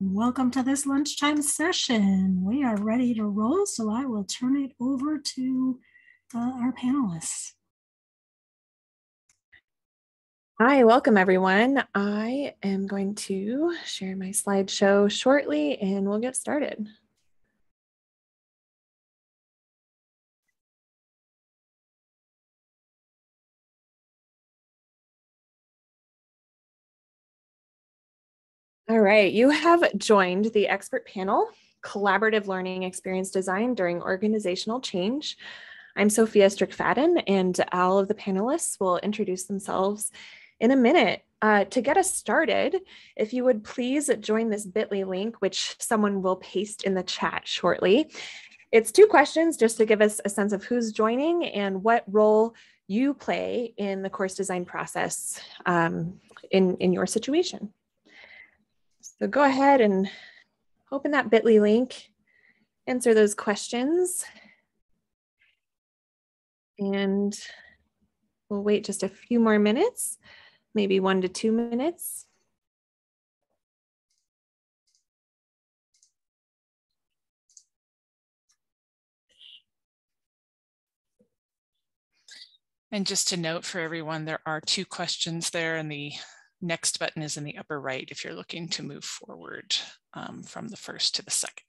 Welcome to this lunchtime session. We are ready to roll, so I will turn it over to uh, our panelists. Hi, welcome everyone. I am going to share my slideshow shortly and we'll get started. All right, you have joined the expert panel, Collaborative Learning Experience Design during Organizational Change. I'm Sophia Strickfaden and all of the panelists will introduce themselves in a minute. Uh, to get us started, if you would please join this bit.ly link, which someone will paste in the chat shortly. It's two questions just to give us a sense of who's joining and what role you play in the course design process um, in, in your situation. So go ahead and open that bit.ly link, answer those questions. And we'll wait just a few more minutes, maybe one to two minutes. And just to note for everyone, there are two questions there in the Next button is in the upper right if you're looking to move forward um, from the first to the second.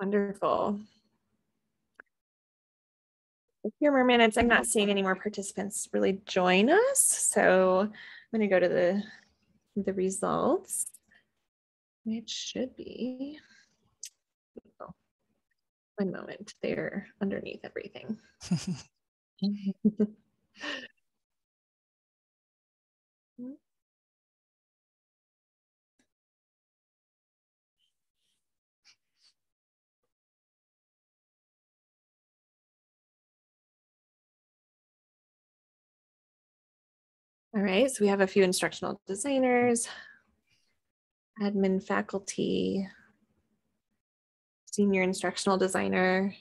Wonderful a few more minutes. I'm not seeing any more participants really join us. So I'm going to go to the, the results, which should be, oh, one moment, they're underneath everything. All right, so we have a few instructional designers, admin faculty, senior instructional designer.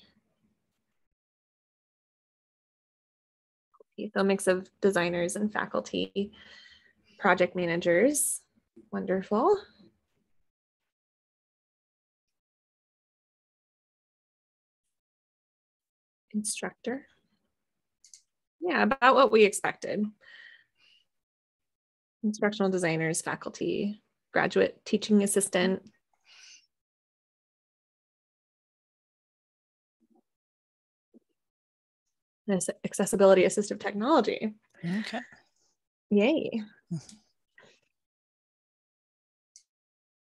So a mix of designers and faculty, project managers, wonderful. Instructor. Yeah, about what we expected instructional designers, faculty, graduate teaching assistant. This accessibility assistive technology. Okay. Yay.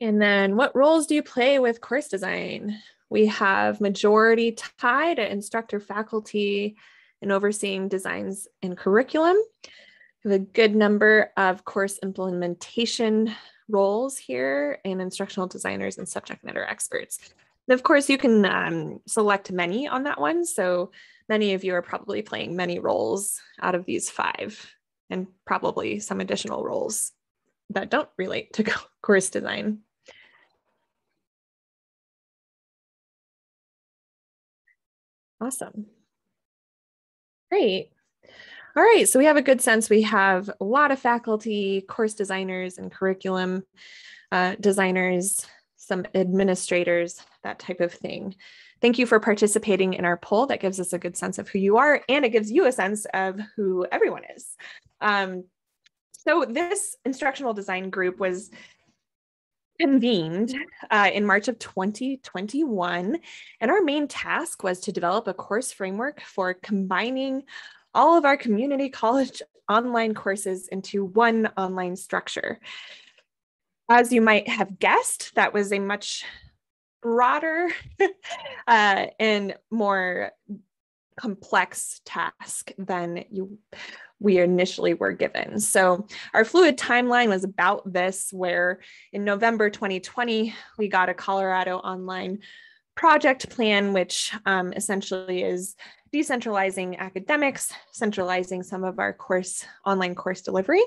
And then what roles do you play with course design? We have majority tied to instructor faculty and overseeing designs and curriculum. Have a good number of course implementation roles here and instructional designers and subject matter experts. And of course, you can um, select many on that one. So many of you are probably playing many roles out of these five and probably some additional roles that don't relate to course design. Awesome. Great. All right, so we have a good sense. We have a lot of faculty, course designers, and curriculum uh, designers, some administrators, that type of thing. Thank you for participating in our poll. That gives us a good sense of who you are, and it gives you a sense of who everyone is. Um, so this instructional design group was convened uh, in March of 2021, and our main task was to develop a course framework for combining all of our community college online courses into one online structure. As you might have guessed, that was a much broader uh, and more complex task than you we initially were given. So our fluid timeline was about this, where in November 2020, we got a Colorado online project plan, which um, essentially is decentralizing academics, centralizing some of our course online course delivery.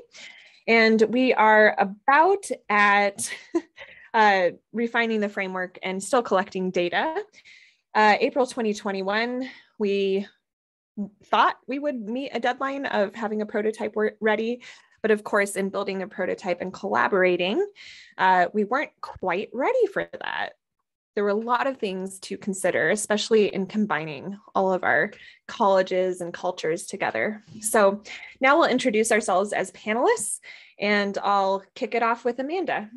And we are about at uh, refining the framework and still collecting data. Uh, April 2021, we thought we would meet a deadline of having a prototype ready. But of course, in building a prototype and collaborating, uh, we weren't quite ready for that. There were a lot of things to consider, especially in combining all of our colleges and cultures together. So now we'll introduce ourselves as panelists, and I'll kick it off with Amanda.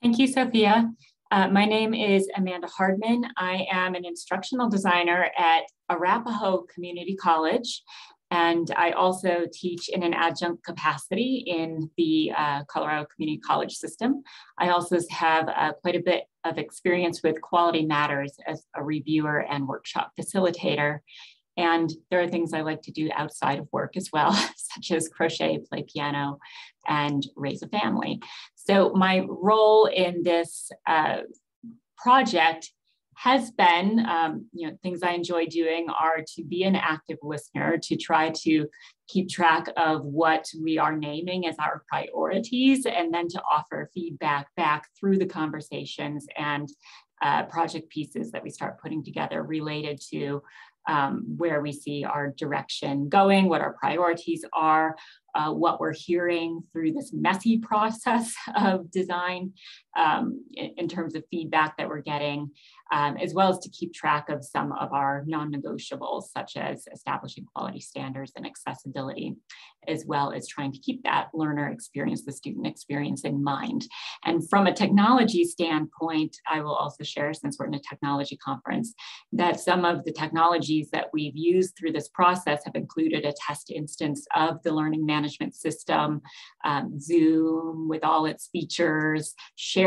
Thank you, Sophia. Uh, my name is Amanda Hardman. I am an instructional designer at Arapahoe Community College, and I also teach in an adjunct capacity in the uh, Colorado Community College system. I also have uh, quite a bit of experience with Quality Matters as a reviewer and workshop facilitator. And there are things I like to do outside of work as well, such as crochet, play piano, and raise a family. So my role in this uh, project has been, um, you know, things I enjoy doing are to be an active listener, to try to keep track of what we are naming as our priorities, and then to offer feedback back through the conversations and uh, project pieces that we start putting together related to um, where we see our direction going, what our priorities are, uh, what we're hearing through this messy process of design um, in, terms of feedback that we're getting, um, as well as to keep track of some of our non-negotiables, such as establishing quality standards and accessibility, as well as trying to keep that learner experience, the student experience in mind. And from a technology standpoint, I will also share, since we're in a technology conference, that some of the technologies that we've used through this process have included a test instance of the learning management system, um, Zoom with all its features,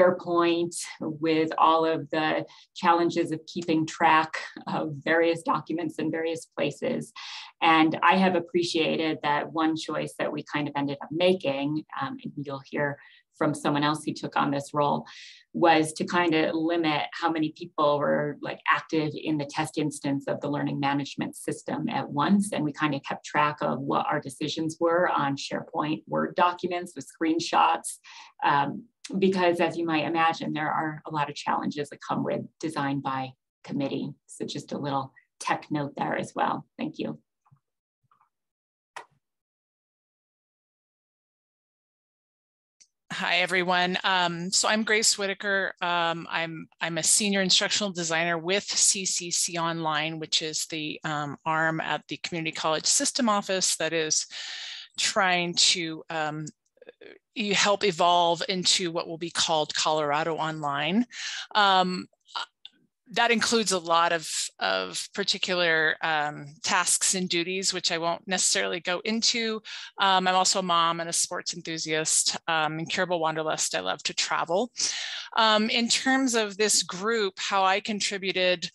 SharePoint with all of the challenges of keeping track of various documents in various places. And I have appreciated that one choice that we kind of ended up making, um, and you'll hear from someone else who took on this role, was to kind of limit how many people were like active in the test instance of the learning management system at once. And we kind of kept track of what our decisions were on SharePoint Word documents with screenshots. Um, because as you might imagine, there are a lot of challenges that come with design by committee. So just a little tech note there as well. Thank you. Hi, everyone. Um, so I'm Grace Whitaker. Um, I'm, I'm a senior instructional designer with CCC Online, which is the um, arm at the Community College System Office that is trying to um, help evolve into what will be called Colorado Online. Um, that includes a lot of, of particular um, tasks and duties, which I won't necessarily go into. Um, I'm also a mom and a sports enthusiast. Um, in Curable Wanderlust, I love to travel. Um, in terms of this group, how I contributed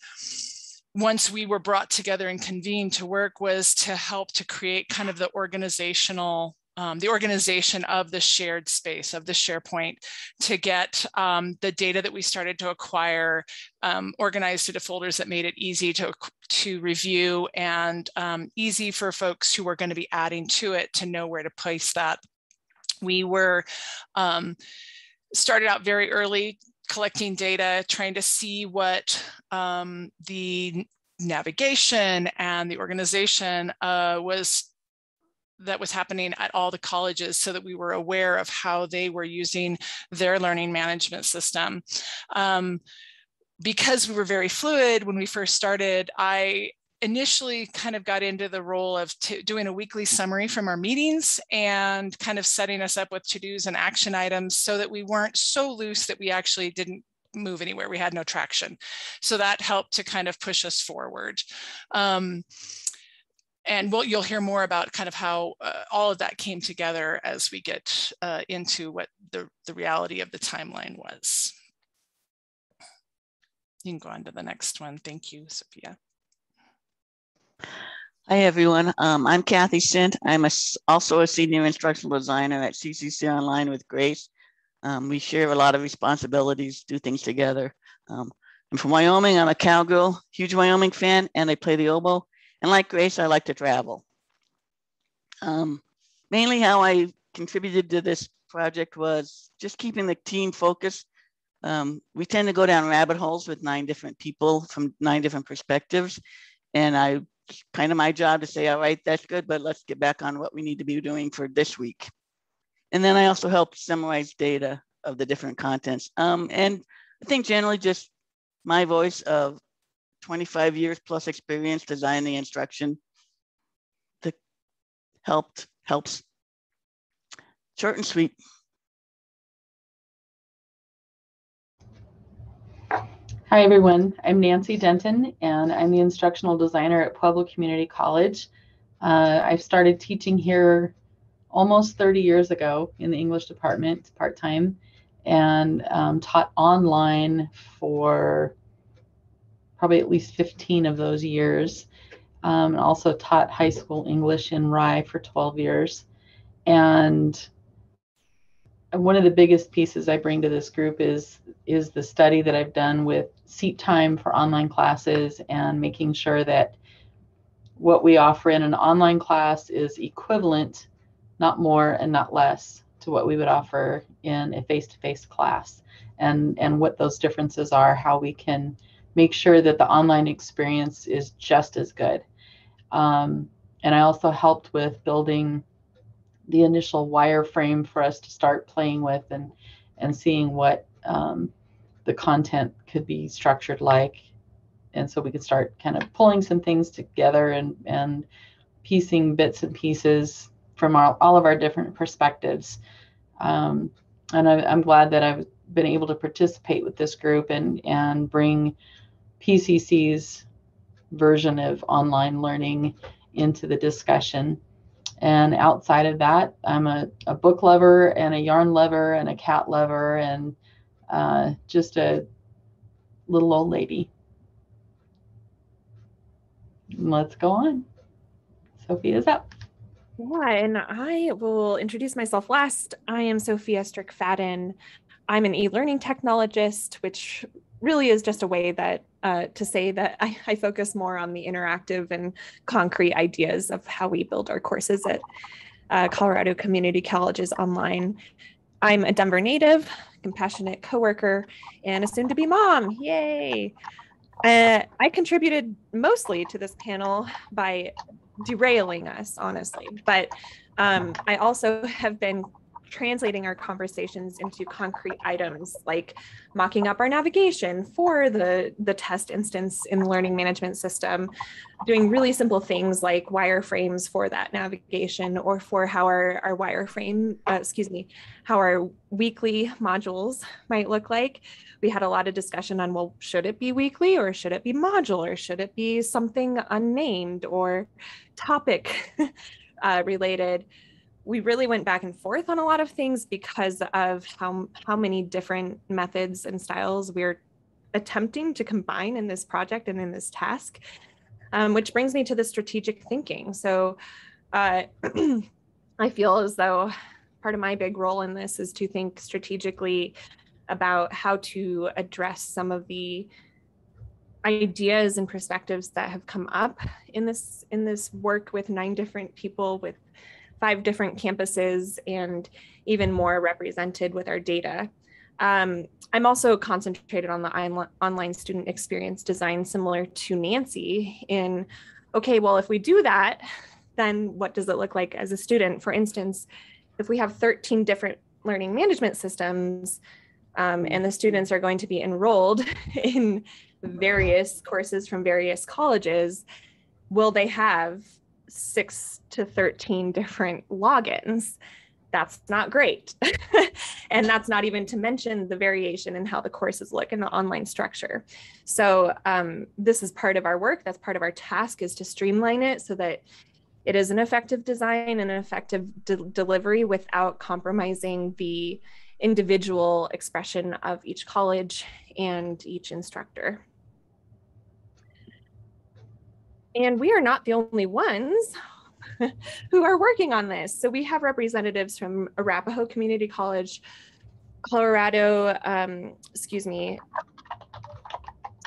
once we were brought together and convened to work was to help to create kind of the organizational um, the organization of the shared space of the SharePoint to get um, the data that we started to acquire um, organized into folders that made it easy to, to review and um, easy for folks who were going to be adding to it to know where to place that. We were um, started out very early collecting data, trying to see what um, the navigation and the organization uh, was that was happening at all the colleges so that we were aware of how they were using their learning management system. Um, because we were very fluid when we first started, I initially kind of got into the role of doing a weekly summary from our meetings and kind of setting us up with to-dos and action items so that we weren't so loose that we actually didn't move anywhere. We had no traction. So that helped to kind of push us forward. Um, and we'll, you'll hear more about kind of how uh, all of that came together as we get uh, into what the, the reality of the timeline was. You can go on to the next one. Thank you, Sophia. Hi, everyone. Um, I'm Kathy Sint. I'm a, also a senior instructional designer at CCC Online with Grace. Um, we share a lot of responsibilities, do things together. Um, I'm from Wyoming. I'm a cowgirl, huge Wyoming fan, and I play the oboe. And like Grace, I like to travel. Um, mainly how I contributed to this project was just keeping the team focused. Um, we tend to go down rabbit holes with nine different people from nine different perspectives. And I kind of my job to say, all right, that's good, but let's get back on what we need to be doing for this week. And then I also help summarize data of the different contents. Um, and I think generally just my voice of 25 years plus experience designing the instruction that helped helps short and sweet. Hi, everyone. I'm Nancy Denton, and I'm the instructional designer at Pueblo Community College. Uh, I started teaching here almost 30 years ago in the English department part time and um, taught online for probably at least 15 of those years. Um, and also taught high school English in Rye for 12 years. And one of the biggest pieces I bring to this group is is the study that I've done with seat time for online classes and making sure that what we offer in an online class is equivalent, not more and not less, to what we would offer in a face-to-face class and and what those differences are, how we can make sure that the online experience is just as good. Um, and I also helped with building the initial wireframe for us to start playing with and and seeing what um, the content could be structured like and so we could start kind of pulling some things together and and piecing bits and pieces from our, all of our different perspectives um, and I, i'm glad that i've been able to participate with this group and and bring pcc's version of online learning into the discussion and outside of that, I'm a, a book lover and a yarn lover and a cat lover and uh, just a little old lady. Let's go on. Sophia's up. Yeah, and I will introduce myself last. I am Sophia Strickfaden. I'm an e-learning technologist, which really is just a way that uh, to say that I, I, focus more on the interactive and concrete ideas of how we build our courses at uh, Colorado Community Colleges online. I'm a Denver native, compassionate coworker, and a soon-to-be mom. Yay! Uh, I contributed mostly to this panel by derailing us, honestly, but um, I also have been translating our conversations into concrete items like mocking up our navigation for the, the test instance in the learning management system, doing really simple things like wireframes for that navigation or for how our, our wireframe, uh, excuse me, how our weekly modules might look like. We had a lot of discussion on, well, should it be weekly or should it be modular? Should it be something unnamed or topic uh, related? We really went back and forth on a lot of things because of how how many different methods and styles we're attempting to combine in this project and in this task um, which brings me to the strategic thinking. So uh, i feel as though part of my big role in this is to think strategically about how to address some of the ideas and perspectives that have come up in this in this work with nine different people with five different campuses and even more represented with our data. Um, I'm also concentrated on the online student experience design, similar to Nancy, in okay, well, if we do that, then what does it look like as a student? For instance, if we have 13 different learning management systems um, and the students are going to be enrolled in various courses from various colleges, will they have six to 13 different logins. That's not great. and that's not even to mention the variation in how the courses look and the online structure. So um, this is part of our work. That's part of our task is to streamline it so that it is an effective design and an effective de delivery without compromising the individual expression of each college and each instructor. And we are not the only ones who are working on this. So we have representatives from Arapahoe Community College, Colorado, um, excuse me,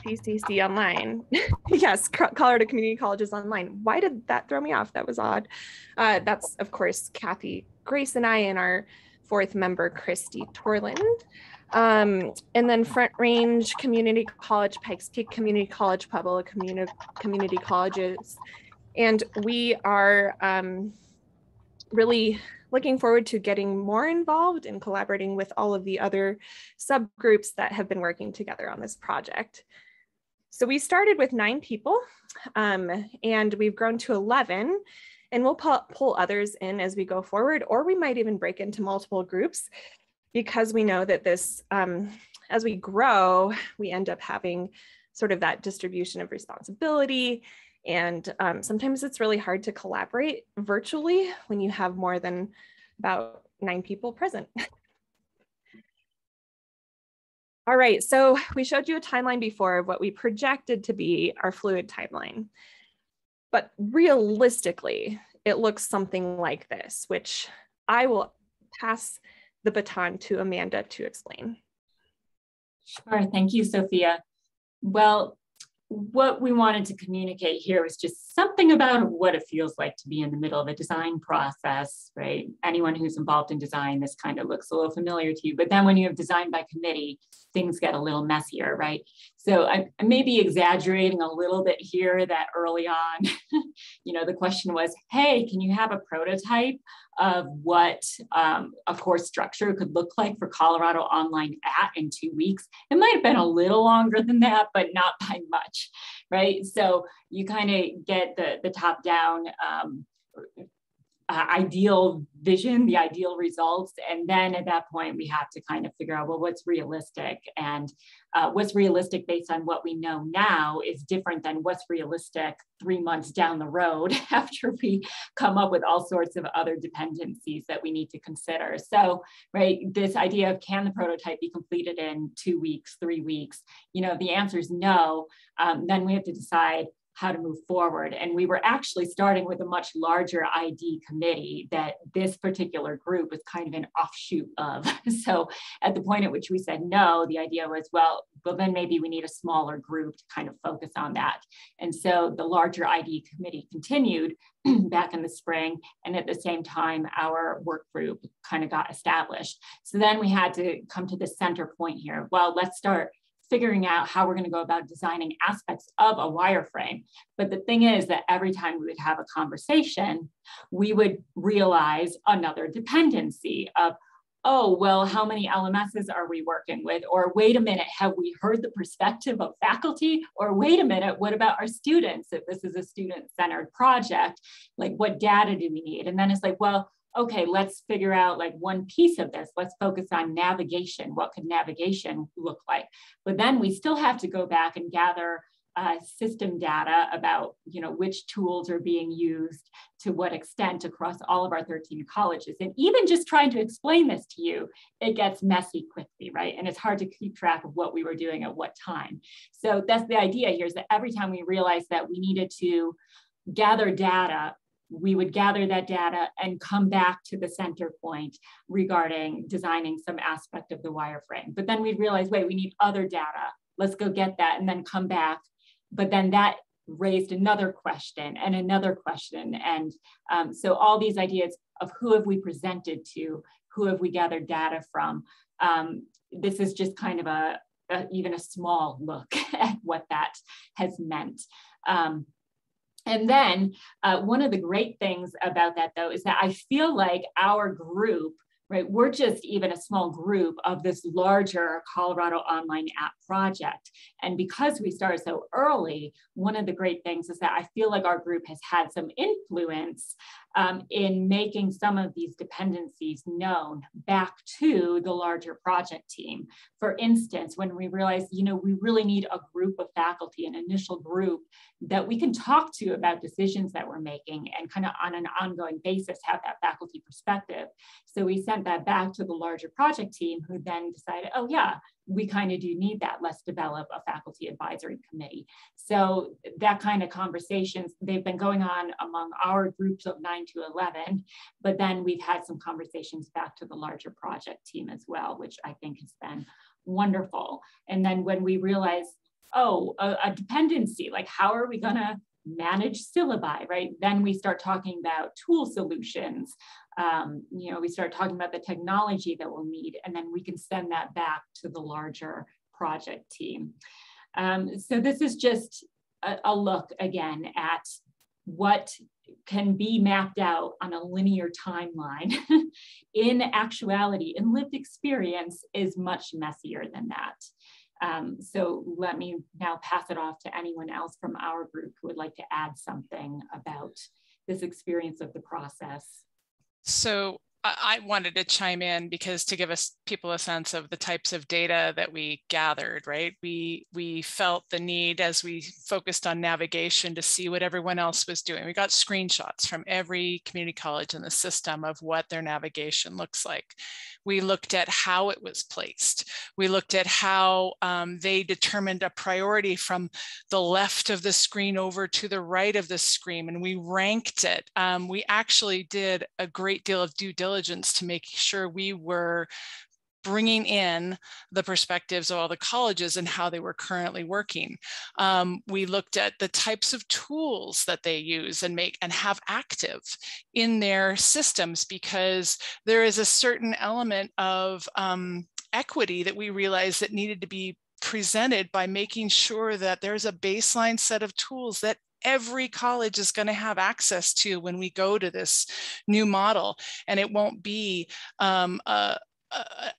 CCC online. yes, Colorado Community College is online. Why did that throw me off? That was odd. Uh, that's, of course, Kathy Grace and I and our fourth member, Christy Torland. Um, and then Front Range Community College, Pikes Peak Community College, Pueblo Community, Community Colleges. And we are um, really looking forward to getting more involved and collaborating with all of the other subgroups that have been working together on this project. So we started with nine people um, and we've grown to 11 and we'll pull, pull others in as we go forward, or we might even break into multiple groups because we know that this, um, as we grow, we end up having sort of that distribution of responsibility. And um, sometimes it's really hard to collaborate virtually when you have more than about nine people present. All right, so we showed you a timeline before of what we projected to be our fluid timeline. But realistically, it looks something like this, which I will pass the baton to Amanda to explain. Sure, thank you, Sophia. Well, what we wanted to communicate here was just something about what it feels like to be in the middle of a design process, right? Anyone who's involved in design, this kind of looks a little familiar to you. But then when you have design by committee, things get a little messier, right? So I, I may be exaggerating a little bit here that early on, you know, the question was, hey, can you have a prototype of what um, a course structure could look like for Colorado Online at in two weeks? It might have been a little longer than that, but not by much, right? So you kind of get the, the top down um, uh, ideal vision, the ideal results. And then at that point, we have to kind of figure out, well, what's realistic? And uh, what's realistic based on what we know now is different than what's realistic three months down the road after we come up with all sorts of other dependencies that we need to consider. So, right, this idea of can the prototype be completed in two weeks, three weeks? You know, the answer is no. Um, then we have to decide how to move forward. And we were actually starting with a much larger ID committee that this particular group was kind of an offshoot of. so at the point at which we said no, the idea was, well, well, then maybe we need a smaller group to kind of focus on that. And so the larger ID committee continued back in the spring. And at the same time, our work group kind of got established. So then we had to come to the center point here. Well, let's start figuring out how we're going to go about designing aspects of a wireframe. But the thing is that every time we would have a conversation, we would realize another dependency of, oh, well, how many LMSs are we working with? Or wait a minute, have we heard the perspective of faculty? Or wait a minute, what about our students? If this is a student-centered project, like what data do we need? And then it's like, well, okay, let's figure out like one piece of this. Let's focus on navigation. What could navigation look like? But then we still have to go back and gather uh, system data about you know which tools are being used to what extent across all of our 13 colleges and even just trying to explain this to you it gets messy quickly right and it's hard to keep track of what we were doing at what time so that's the idea here is that every time we realized that we needed to gather data we would gather that data and come back to the center point regarding designing some aspect of the wireframe. But then we'd realize, wait, we need other data. Let's go get that and then come back. But then that raised another question and another question. And um, so all these ideas of who have we presented to, who have we gathered data from, um, this is just kind of a, a, even a small look at what that has meant. Um, and then uh, one of the great things about that, though, is that I feel like our group right? We're just even a small group of this larger Colorado Online App project. And because we started so early, one of the great things is that I feel like our group has had some influence um, in making some of these dependencies known back to the larger project team. For instance, when we realized, you know, we really need a group of faculty, an initial group that we can talk to about decisions that we're making and kind of on an ongoing basis have that faculty perspective. So we sent that back to the larger project team who then decided, oh yeah, we kind of do need that. Let's develop a faculty advisory committee. So that kind of conversations, they've been going on among our groups of nine to 11, but then we've had some conversations back to the larger project team as well, which I think has been wonderful. And then when we realize, oh, a, a dependency, like how are we gonna manage syllabi, right? Then we start talking about tool solutions. Um, you know, we start talking about the technology that we'll need, and then we can send that back to the larger project team. Um, so this is just a, a look again at what can be mapped out on a linear timeline in actuality in lived experience is much messier than that. Um, so let me now pass it off to anyone else from our group who would like to add something about this experience of the process. So I wanted to chime in because to give us people a sense of the types of data that we gathered, right? We we felt the need as we focused on navigation to see what everyone else was doing. We got screenshots from every community college in the system of what their navigation looks like. We looked at how it was placed. We looked at how um, they determined a priority from the left of the screen over to the right of the screen, and we ranked it. Um, we actually did a great deal of due diligence diligence to make sure we were bringing in the perspectives of all the colleges and how they were currently working. Um, we looked at the types of tools that they use and make and have active in their systems because there is a certain element of um, equity that we realized that needed to be presented by making sure that there's a baseline set of tools that every college is going to have access to when we go to this new model. And it won't be um, a,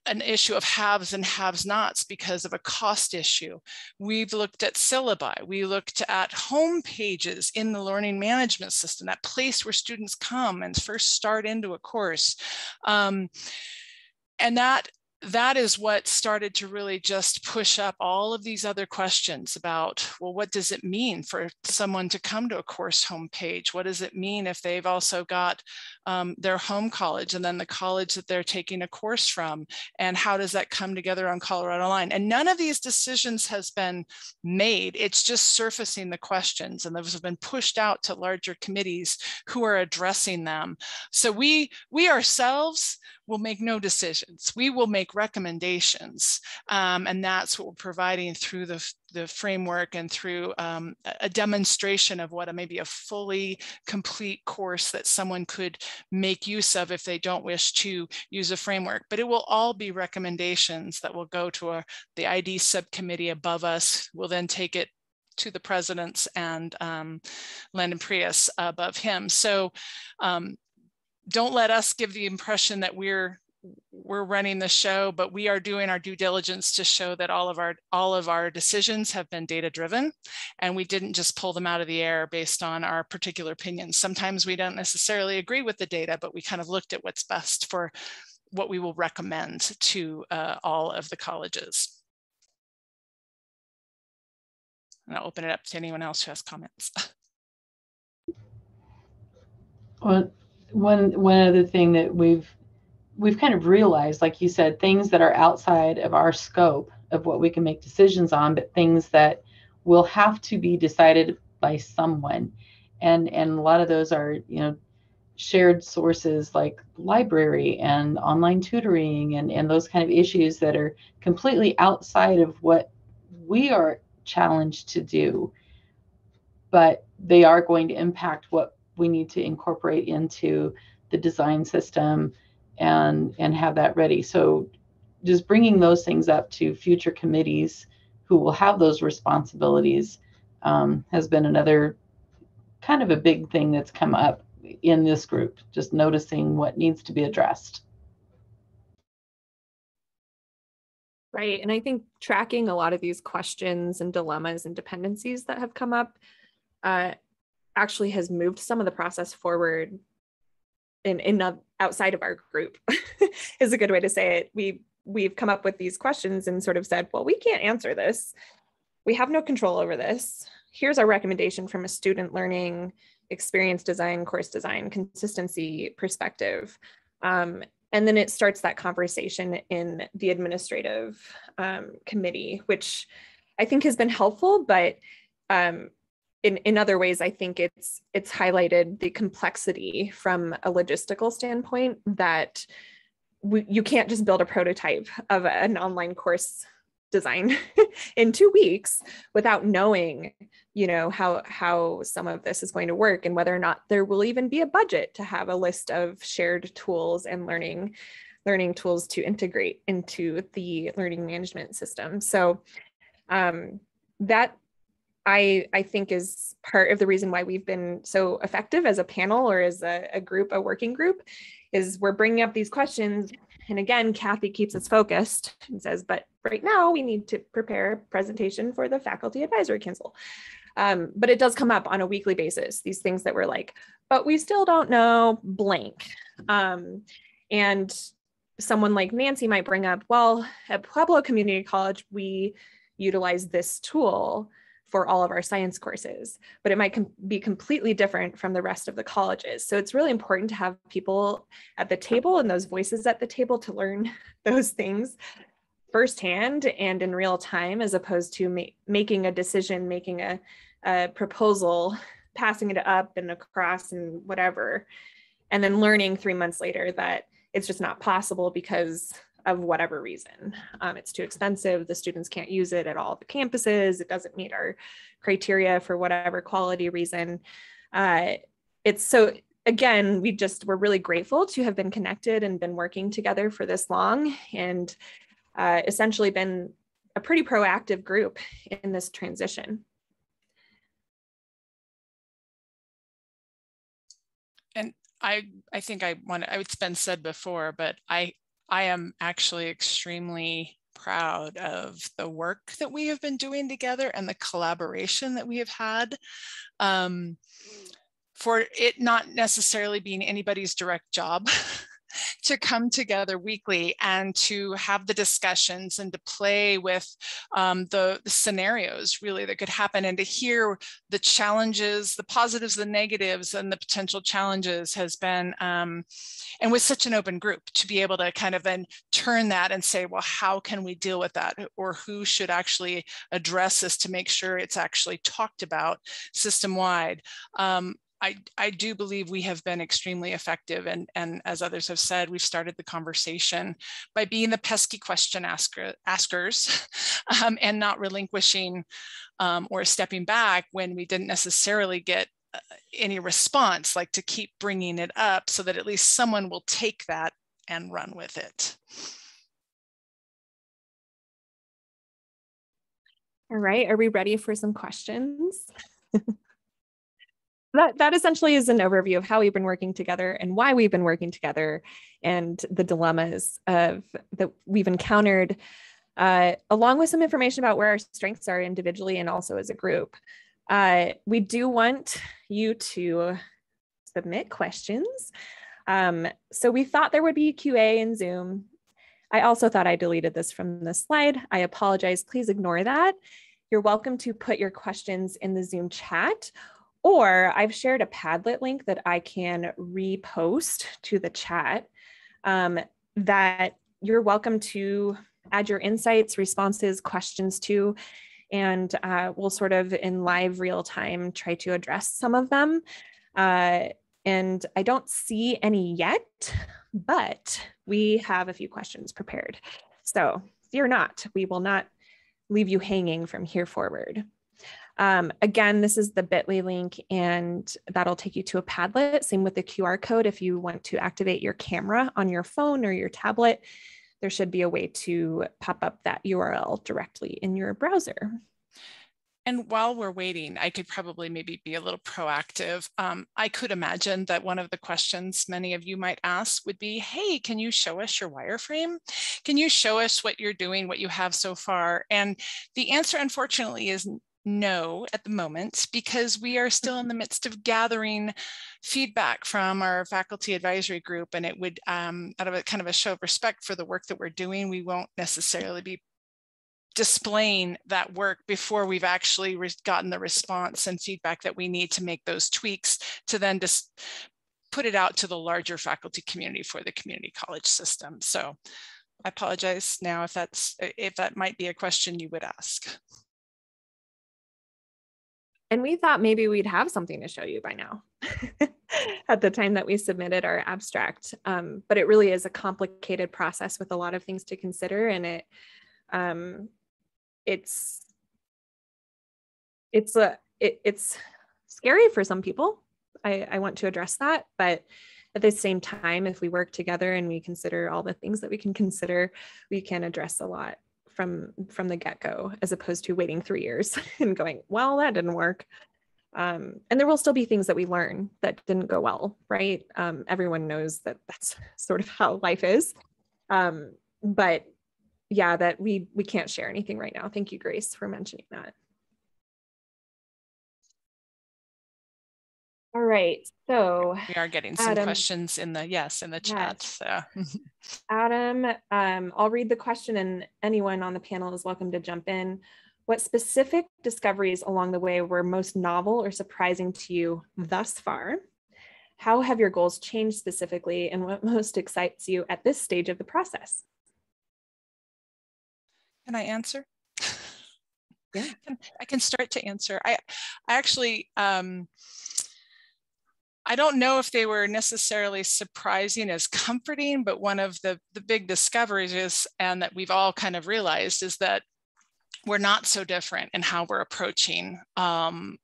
an issue of haves and haves nots because of a cost issue. We've looked at syllabi. We looked at home pages in the learning management system, that place where students come and first start into a course. Um, and that that is what started to really just push up all of these other questions about well what does it mean for someone to come to a course homepage? What does it mean if they've also got um, their home college and then the college that they're taking a course from? And how does that come together on Colorado Online? And none of these decisions has been made. It's just surfacing the questions and those have been pushed out to larger committees who are addressing them. So we we ourselves will make no decisions. We will make recommendations. Um, and that's what we're providing through the, the framework and through um, a demonstration of what a, maybe a fully complete course that someone could make use of if they don't wish to use a framework. But it will all be recommendations that will go to a, the ID subcommittee above us. We'll then take it to the presidents and um, Landon Pirius above him. So um, don't let us give the impression that we're we're running the show, but we are doing our due diligence to show that all of our all of our decisions have been data driven, and we didn't just pull them out of the air based on our particular opinions. Sometimes we don't necessarily agree with the data, but we kind of looked at what's best for what we will recommend to uh, all of the colleges. And I'll open it up to anyone else who has comments. Well, one one other thing that we've we've kind of realized, like you said, things that are outside of our scope of what we can make decisions on, but things that will have to be decided by someone. And and a lot of those are, you know, shared sources like library and online tutoring and, and those kind of issues that are completely outside of what we are challenged to do. But they are going to impact what we need to incorporate into the design system and and have that ready. So just bringing those things up to future committees who will have those responsibilities um, has been another kind of a big thing that's come up in this group just noticing what needs to be addressed. Right and i think tracking a lot of these questions and dilemmas and dependencies that have come up uh, actually has moved some of the process forward in, in outside of our group is a good way to say it. We we've come up with these questions and sort of said, well, we can't answer this. We have no control over this. Here's our recommendation from a student learning experience design, course design, consistency perspective. Um, and then it starts that conversation in the administrative um, committee, which I think has been helpful, but um, in, in other ways, I think it's it's highlighted the complexity from a logistical standpoint that we, you can't just build a prototype of an online course design in two weeks without knowing you know how how some of this is going to work and whether or not there will even be a budget to have a list of shared tools and learning learning tools to integrate into the learning management system. So um, that I, I think is part of the reason why we've been so effective as a panel or as a, a group, a working group, is we're bringing up these questions. And again, Kathy keeps us focused and says, but right now we need to prepare a presentation for the Faculty Advisory Council. Um, but it does come up on a weekly basis, these things that we're like, but we still don't know blank. Um, and someone like Nancy might bring up, well, at Pueblo Community College, we utilize this tool for all of our science courses, but it might com be completely different from the rest of the colleges. So it's really important to have people at the table and those voices at the table to learn those things firsthand and in real time, as opposed to ma making a decision, making a, a proposal, passing it up and across and whatever, and then learning three months later that it's just not possible because of whatever reason. Um, it's too expensive. The students can't use it at all the campuses. It doesn't meet our criteria for whatever quality reason. Uh, it's so again, we just we're really grateful to have been connected and been working together for this long, and uh, essentially been a pretty proactive group in this transition. And I I think I want it's been said before, but I I am actually extremely proud of the work that we have been doing together and the collaboration that we have had. Um, for it not necessarily being anybody's direct job to come together weekly and to have the discussions and to play with um, the, the, scenarios really that could happen and to hear the challenges, the positives, the negatives, and the potential challenges has been, um, and with such an open group to be able to kind of then turn that and say, well, how can we deal with that? Or who should actually address this to make sure it's actually talked about system wide? Um, I, I do believe we have been extremely effective. And, and as others have said, we've started the conversation by being the pesky question asker, askers um, and not relinquishing um, or stepping back when we didn't necessarily get uh, any response, like to keep bringing it up so that at least someone will take that and run with it. All right, are we ready for some questions? that, that essentially is an overview of how we've been working together and why we've been working together and the dilemmas of that we've encountered uh, along with some information about where our strengths are individually and also as a group. Uh, we do want you to submit questions. Um, so we thought there would be QA in Zoom. I also thought I deleted this from the slide. I apologize, please ignore that. You're welcome to put your questions in the Zoom chat or I've shared a Padlet link that I can repost to the chat um, that you're welcome to add your insights, responses, questions to, and uh, we'll sort of in live real time try to address some of them. Uh, and I don't see any yet, but we have a few questions prepared. So fear not, we will not leave you hanging from here forward. Um, again, this is the bit.ly link and that'll take you to a Padlet. Same with the QR code. If you want to activate your camera on your phone or your tablet, there should be a way to pop up that URL directly in your browser. And while we're waiting, I could probably maybe be a little proactive. Um, I could imagine that one of the questions many of you might ask would be, hey, can you show us your wireframe? Can you show us what you're doing, what you have so far? And the answer, unfortunately, is no at the moment because we are still in the midst of gathering feedback from our faculty advisory group and it would um, out of a kind of a show of respect for the work that we're doing we won't necessarily be displaying that work before we've actually gotten the response and feedback that we need to make those tweaks to then just put it out to the larger faculty community for the community college system so I apologize now if that's if that might be a question you would ask. And we thought maybe we'd have something to show you by now at the time that we submitted our abstract. Um, but it really is a complicated process with a lot of things to consider. And it, um, it's it's a it, it's scary for some people. I, I want to address that, but at the same time, if we work together and we consider all the things that we can consider, we can address a lot from from the get-go as opposed to waiting three years and going well that didn't work. Um, and there will still be things that we learn that didn't go well right? Um, everyone knows that that's sort of how life is. Um, but yeah that we we can't share anything right now. Thank you grace for mentioning that all right so we are getting some Adam, questions in the yes in the chat yes. so adam um, i'll read the question and anyone on the panel is welcome to jump in what specific discoveries along the way were most novel or surprising to you thus far? How have your goals changed specifically and what most excites you at this stage of the process? Can I answer? Yeah. I can start to answer. I, I actually, um, I don't know if they were necessarily surprising as comforting, but one of the, the big discoveries is, and that we've all kind of realized is that we're not so different in how we're approaching um,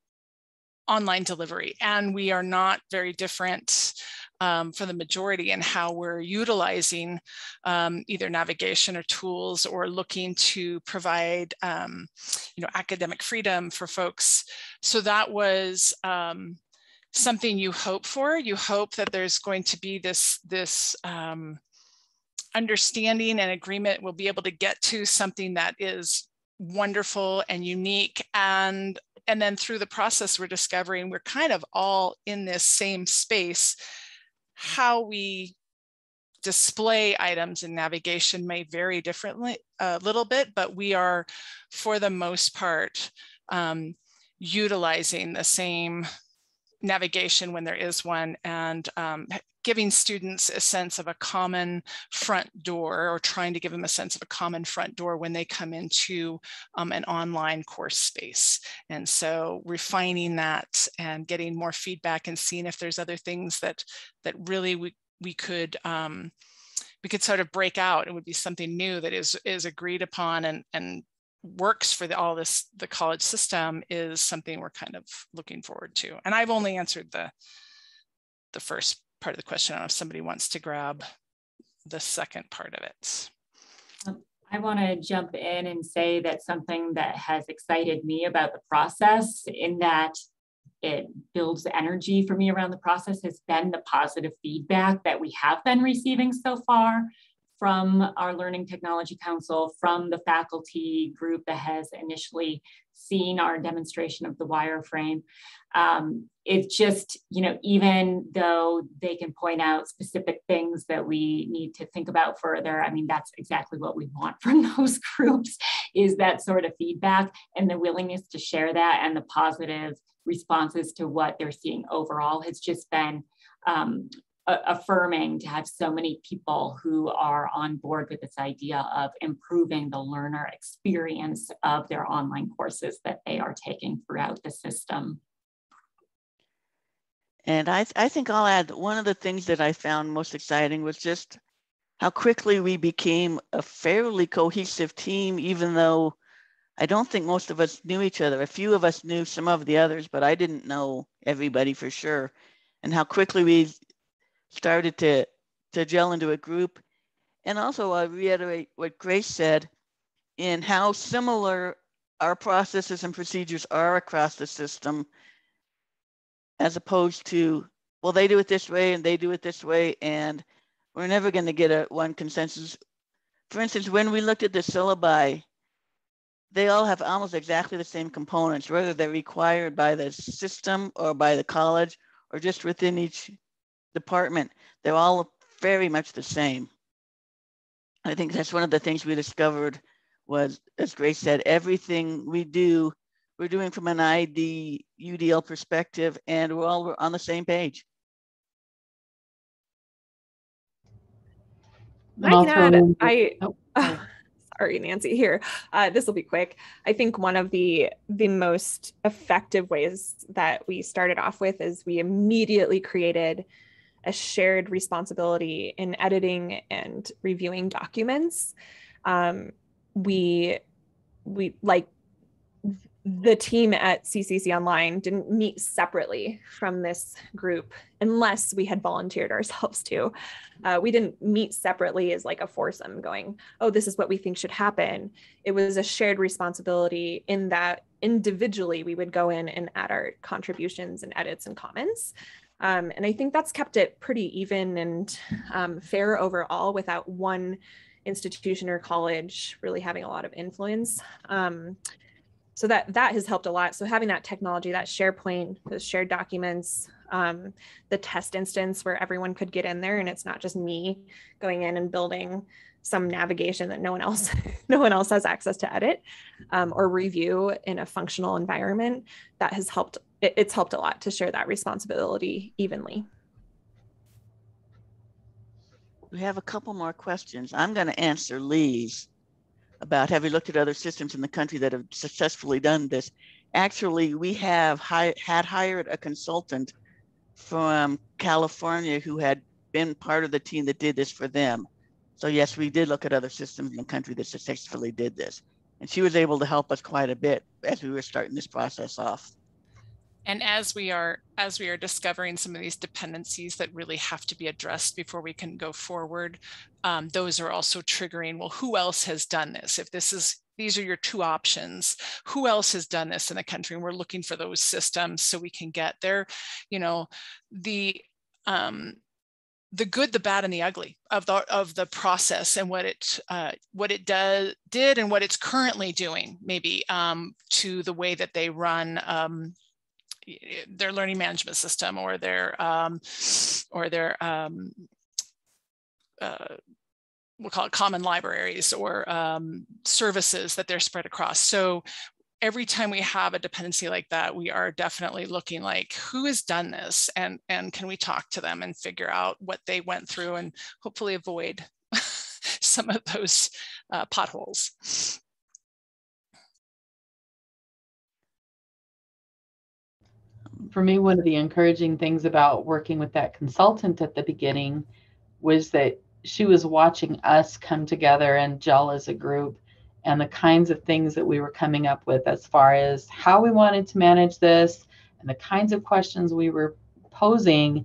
online delivery. And we are not very different um, for the majority in how we're utilizing um, either navigation or tools or looking to provide um, you know, academic freedom for folks. So that was um, something you hope for. You hope that there's going to be this, this um, understanding and agreement. We'll be able to get to something that is wonderful and unique. And and then through the process we're discovering we're kind of all in this same space. How we display items in navigation may vary differently a little bit but we are for the most part um, utilizing the same navigation when there is one and um, giving students a sense of a common front door or trying to give them a sense of a common front door when they come into um, an online course space. And so refining that and getting more feedback and seeing if there's other things that, that really we, we could um, we could sort of break out. It would be something new that is is agreed upon and and works for the, all this the college system is something we're kind of looking forward to. And I've only answered the the first part of the question. I don't know if somebody wants to grab the second part of it. Um, I want to jump in and say that something that has excited me about the process in that it builds energy for me around the process has been the positive feedback that we have been receiving so far from our Learning Technology Council, from the faculty group that has initially seen our demonstration of the wireframe. Um, it's just, you know, even though they can point out specific things that we need to think about further, I mean, that's exactly what we want from those groups is that sort of feedback and the willingness to share that and the positive responses to what they're seeing overall has just been um, affirming to have so many people who are on board with this idea of improving the learner experience of their online courses that they are taking throughout the system. And I, th I think I'll add that one of the things that I found most exciting was just how quickly we became a fairly cohesive team, even though I don't think most of us knew each other. A few of us knew some of the others, but I didn't know everybody for sure. And how quickly we started to, to gel into a group. And also I'll reiterate what Grace said in how similar our processes and procedures are across the system as opposed to, well, they do it this way and they do it this way. And we're never going to get a one consensus. For instance, when we looked at the syllabi, they all have almost exactly the same components, whether they're required by the system or by the college or just within each department, they're all very much the same. I think that's one of the things we discovered was, as Grace said, everything we do, we're doing from an ID UDL perspective, and we're all on the same page. I can add, I, oh, sorry, Nancy here. Uh, this will be quick. I think one of the the most effective ways that we started off with is we immediately created a shared responsibility in editing and reviewing documents. Um, we we like the team at CCC Online didn't meet separately from this group unless we had volunteered ourselves to. Uh, we didn't meet separately as like a foursome going, oh, this is what we think should happen. It was a shared responsibility in that individually we would go in and add our contributions and edits and comments. Um, and I think that's kept it pretty even and um, fair overall without one institution or college really having a lot of influence. Um, so that that has helped a lot. So having that technology, that SharePoint, those shared documents, um, the test instance where everyone could get in there and it's not just me going in and building some navigation that no one else no one else has access to edit um, or review in a functional environment that has helped it, it's helped a lot to share that responsibility evenly We have a couple more questions. I'm going to answer Lee's about have you looked at other systems in the country that have successfully done this? Actually, we have hi- had hired a consultant from California who had been part of the team that did this for them. So yes, we did look at other systems in the country that successfully did this. And she was able to help us quite a bit as we were starting this process off and as we are as we are discovering some of these dependencies that really have to be addressed before we can go forward um, those are also triggering well who else has done this? If this is these are your two options who else has done this in the country? And we're looking for those systems so we can get there. You know the um, the good, the bad, and the ugly of the of the process and what it uh, what it does did and what it's currently doing, maybe um, to the way that they run um, their learning management system or their um, or their um, uh, we'll call it common libraries or um, services that they're spread across. So every time we have a dependency like that, we are definitely looking like who has done this and, and can we talk to them and figure out what they went through and hopefully avoid some of those uh, potholes. For me, one of the encouraging things about working with that consultant at the beginning was that she was watching us come together and gel as a group and the kinds of things that we were coming up with as far as how we wanted to manage this and the kinds of questions we were posing.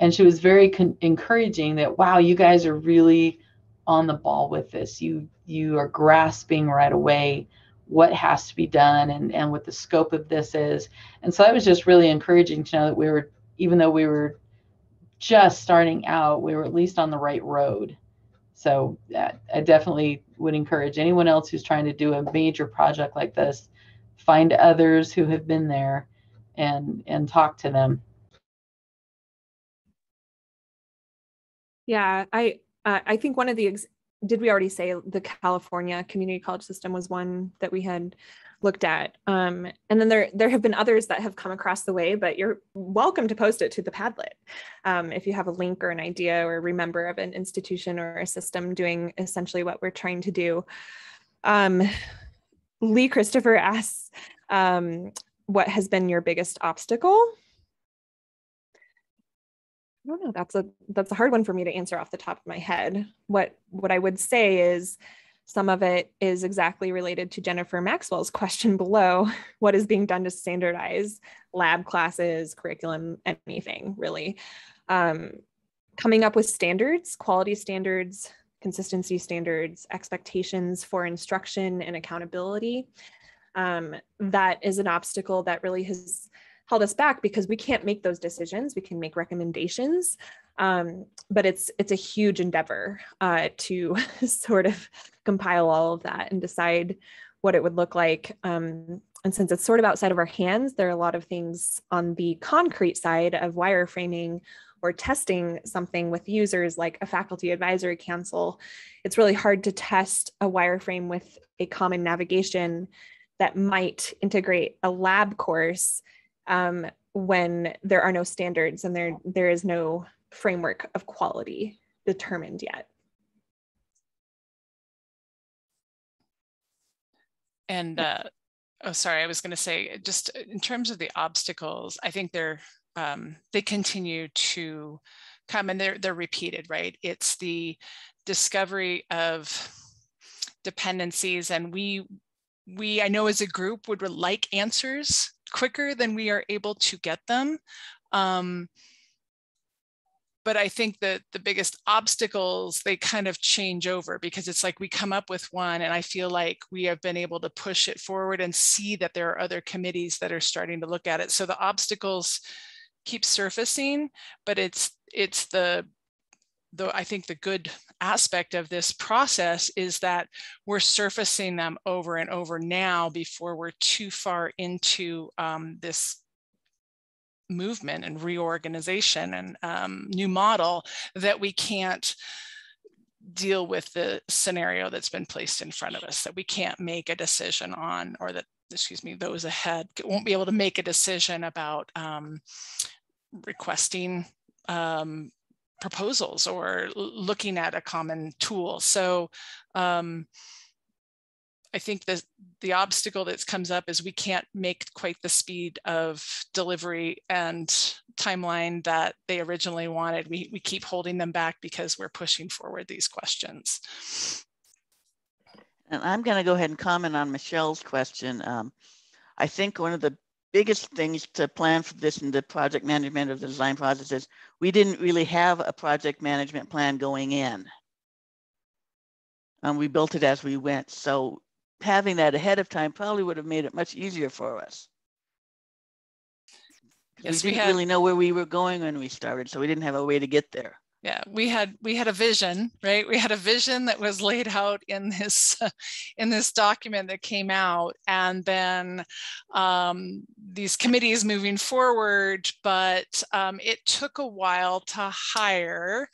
And she was very con- encouraging that, wow, you guys are really on the ball with this. You you are grasping right away what has to be done and, and what the scope of this is. And so that was just really encouraging to know that we were, even though we were just starting out, we were at least on the right road. So yeah, I definitely would encourage anyone else who's trying to do a major project like this, find others who have been there and and talk to them. Yeah, I uh, I think one of the ex- did we already say the California community college system was one that we had looked at? Um, and then there there have been others that have come across the way, but you're welcome to post it to the Padlet um, if you have a link or an idea or remember of an institution or a system doing essentially what we're trying to do. Um, Lee Christopher asks, um, what has been your biggest obstacle? I don't know. That's a that's a hard one for me to answer off the top of my head. What what I would say is some of it is exactly related to Jennifer Maxwell's question below. What is being done to standardize lab classes, curriculum, anything really? Um, coming up with standards, quality standards, consistency standards, expectations for instruction and accountability. Um, that is an obstacle that really has held us back because we can't make those decisions. We can make recommendations, um, but it's it's a huge endeavor uh, to sort of compile all of that and decide what it would look like. Um, and since it's sort of outside of our hands, there are a lot of things on the concrete side of wireframing or testing something with users like a faculty advisory council. It's really hard to test a wireframe with a common navigation that might integrate a lab course um, when there are no standards and there there is no framework of quality determined yet. And uh, oh, sorry, I was going to say just in terms of the obstacles, I think they're um, they continue to come and they're they're repeated, right? It's the discovery of dependencies, and we we, I know as a group, would like answers quicker than we are able to get them. Um, but I think that the biggest obstacles they kind of change over because it's like we come up with one and I feel like we have been able to push it forward and see that there are other committees that are starting to look at it. So the obstacles keep surfacing, but it's it's the the I think the good aspect of this process is that we're surfacing them over and over now before we're too far into um, this movement and reorganization and um, new model that we can't deal with the scenario that's been placed in front of us that we can't make a decision on or that excuse me those ahead won't be able to make a decision about um, requesting um, proposals or looking at a common tool so um, I think the, the obstacle that comes up is we can't make quite the speed of delivery and timeline that they originally wanted. We, we keep holding them back because we're pushing forward these questions. And I'm going to go ahead and comment on Michelle's question. Um, I think one of the biggest things to plan for this in the project management of the design process is we didn't really have a project management plan going in. Um, we built it as we went. So having that ahead of time probably would have made it much easier for us. Yes, we we didn't had- really know where we were going when we started, so we didn't have a way to get there. Yeah we had we had a vision right? We had a vision that was laid out in this in this document that came out and then um, these committees moving forward but um, it took a while to hire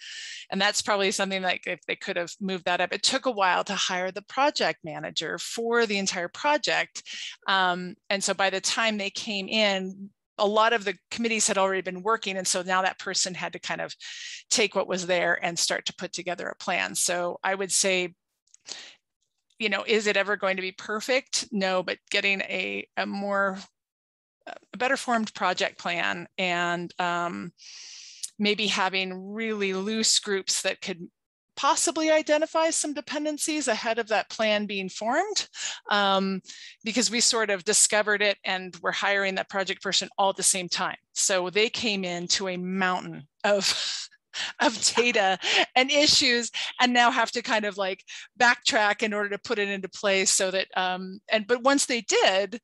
and that's probably something like if they could have moved that up it took a while to hire the project manager for the entire project. Um, and so by the time they came in a lot of the committees had already been working and so now that person had to kind of take what was there and start to put together a plan. So i would say you know is it ever going to be perfect? No but getting a, a more a better formed project plan and um, maybe having really loose groups that could possibly identify some dependencies ahead of that plan being formed um, because we sort of discovered it and we're hiring that project person all at the same time. So they came into a mountain of of data and issues and now have to kind of like backtrack in order to put it into place so that um, and but once they did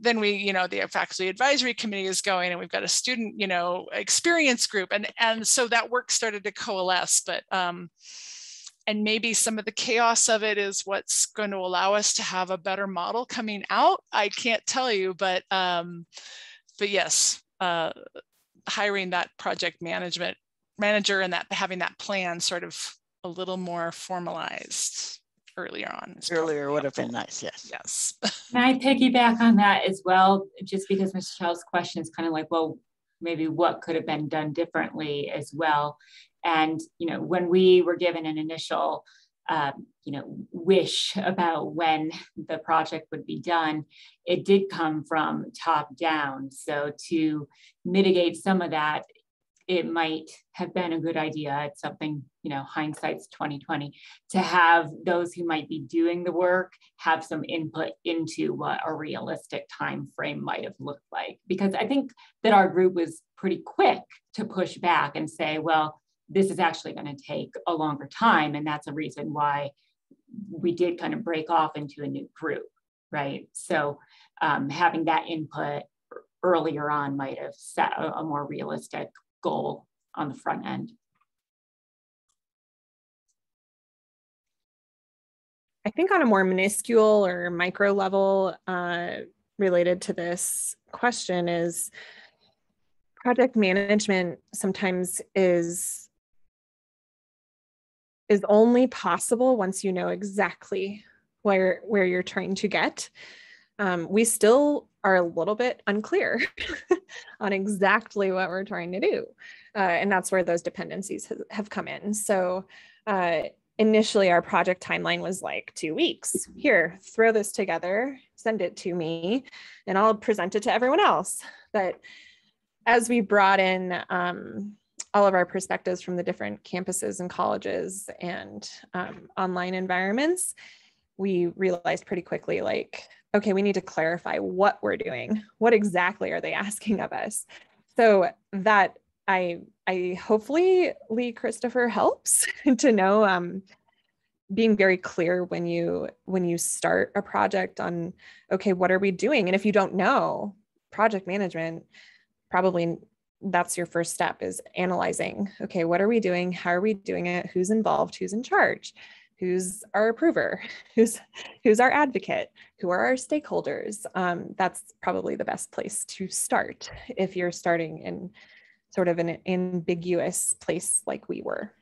then we you know the faculty advisory committee is going and we've got a student you know experience group and and so that work started to coalesce but um and maybe some of the chaos of it is what's going to allow us to have a better model coming out. I can't tell you but um but yes uh hiring that project management manager and that having that plan sort of a little more formalized earlier on is probably Earlier would have been nice, yes. yes Can I piggyback on that as well? Just because Michelle's question is kind of like, well, maybe what could have been done differently as well. And, you know, when we were given an initial, um, you know, wish about when the project would be done, it did come from top down. So to mitigate some of that, it might have been a good idea. It's something, you know, hindsight's 2020 to have those who might be doing the work have some input into what a realistic time frame might have looked like. Because I think that our group was pretty quick to push back and say, well, this is actually going to take a longer time. And that's a reason why we did kind of break off into a new group, right? So um, having that input earlier on might have set a, a more realistic goal on the front end. I think on a more minuscule or micro level uh, related to this question is project management sometimes is is only possible once you know exactly where where you're trying to get. Um, we still are a little bit unclear on exactly what we're trying to do, uh, and that's where those dependencies have, come in. So. Uh, initially our project timeline was like two weeks. Here, throw this together, send it to me, and I'll present it to everyone else. But as we brought in um, all of our perspectives from the different campuses and colleges and um, online environments, we realized pretty quickly like, okay, we need to clarify what we're doing. What exactly are they asking of us? So that I I hopefully Lee Christopher helps to know um, being very clear when you when you start a project on okay what are we doing? And if you don't know project management probably that's your first step is analyzing okay what are we doing? How are we doing it? Who's involved? Who's in charge who's our approver who's who's our advocate who are our stakeholders um, that's probably the best place to start if you're starting in sort of an ambiguous place like we were.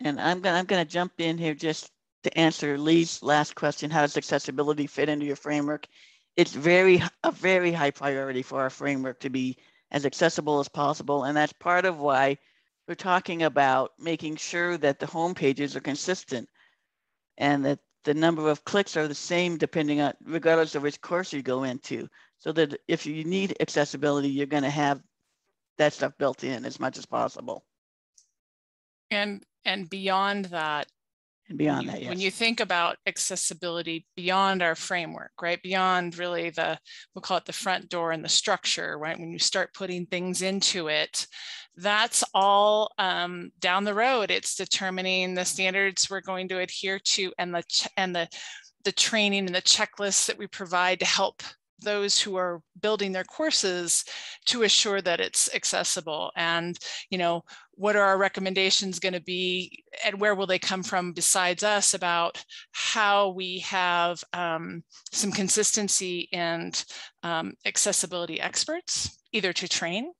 And I'm gonna I'm gonna jump in here just to answer Lee's last question. How does accessibility fit into your framework? It's very a very high priority for our framework to be as accessible as possible, and that's part of why we're talking about making sure that the home pages are consistent and that the number of clicks are the same depending on regardless of which course you go into. So that if you need accessibility, you're going to have that stuff built in as much as possible. And and beyond that, and beyond you, that, yes. when you think about accessibility beyond our framework, right? Beyond really the we'll call it the front door and the structure, right? When you start putting things into it, that's all um, down the road. It's determining the standards we're going to adhere to and the and the the training and the checklists that we provide to help those who are building their courses to assure that it's accessible and you know what are our recommendations going to be? And where will they come from besides us about how we have um, some consistency and um, accessibility experts either to train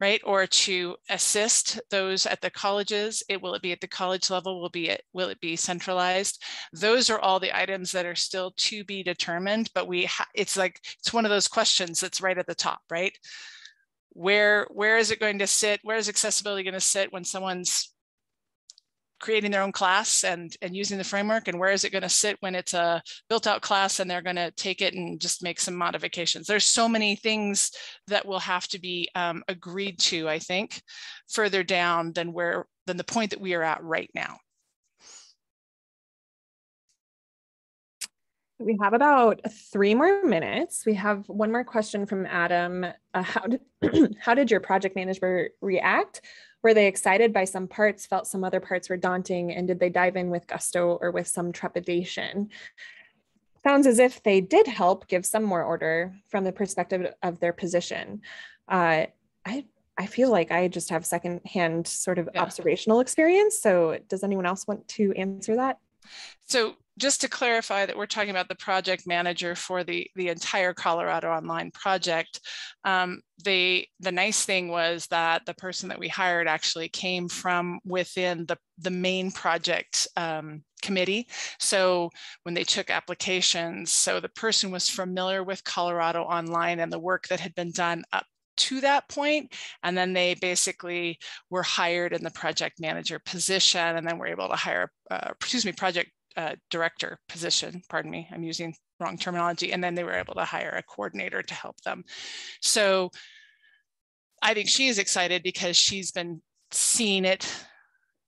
right or to assist those at the colleges? It will it be at the college level? Will be it will it be centralized? Those are all the items that are still to be determined but we it's like it's one of those questions that's right at the top right where where is it going to sit? Where is accessibility going to sit when someone's creating their own class and and using the framework? And where is it going to sit when it's a built out class and they're going to take it and just make some modifications? There's so many things that will have to be um, agreed to i think further down than where than the point that we are at right now We have about three more minutes. We have one more question from Adam. Uh, how did how did your project manager react? Were they excited by some parts, felt some other parts were daunting, and did they dive in with gusto or with some trepidation? Sounds as if they did help give some more order from the perspective of their position. Uh, I I feel like I just have secondhand sort of yeah. observational experience. So does anyone else want to answer that? So just to clarify that we're talking about the project manager for the, the entire Colorado Online project, um, the, the nice thing was that the person that we hired actually came from within the, the main project um, committee. So when they took applications, so the person was familiar with Colorado Online and the work that had been done up to that point and then they basically were hired in the project manager position and then we're able to hire uh, excuse me project uh, director position, pardon me, I'm using wrong terminology, and then they were able to hire a coordinator to help them. So I think she's excited because she's been seeing it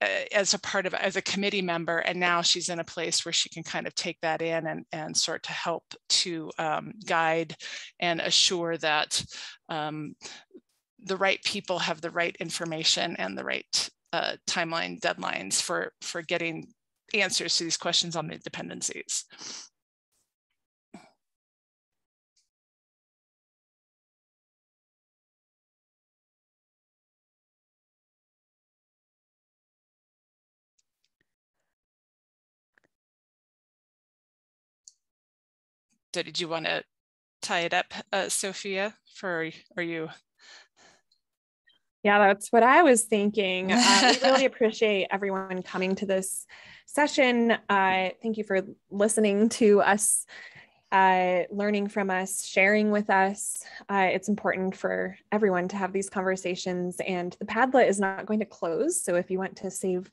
uh, as a part of as a committee member and now she's in a place where she can kind of take that in and, and start to help to um, guide and assure that um, the right people have the right information and the right uh, timeline deadlines for for getting answers to these questions on the dependencies. did you want to tie it up, uh, Sophia, for, are you? Yeah, that's what I was thinking. Uh, we really appreciate everyone coming to this session. Uh, thank you for listening to us, uh, learning from us, sharing with us. Uh, it's important for everyone to have these conversations, and the Padlet is not going to close. So if you want to save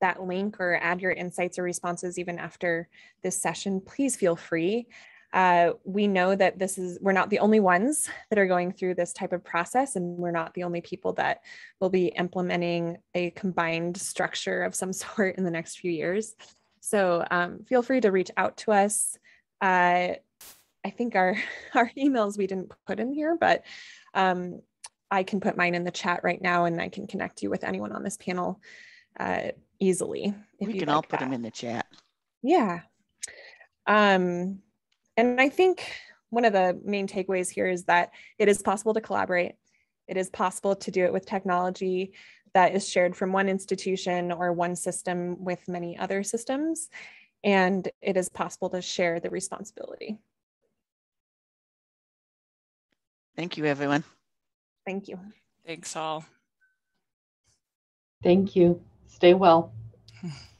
that link or add your insights or responses even after this session, please feel free. Uh, we know that this is, we're not the only ones that are going through this type of process, and we're not the only people that will be implementing a combined structure of some sort in the next few years. So um, feel free to reach out to us. Uh, I think our, our emails we didn't put in here, but um, I can put mine in the chat right now and I can connect you with anyone on this panel uh, easily. We can all like put them in the chat. Yeah. Um, and I think one of the main takeaways here is that it is possible to collaborate. It is possible to do it with technology that is shared from one institution or one system with many other systems. And it is possible to share the responsibility. Thank you, everyone. Thank you. Thanks all. Thank you. Stay well.